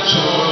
joy.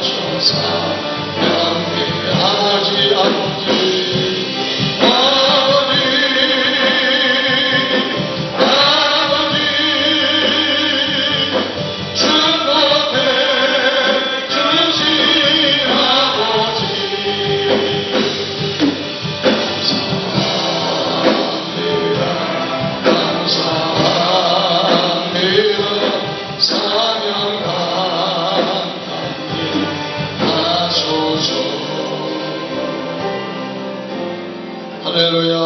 conscience. yeah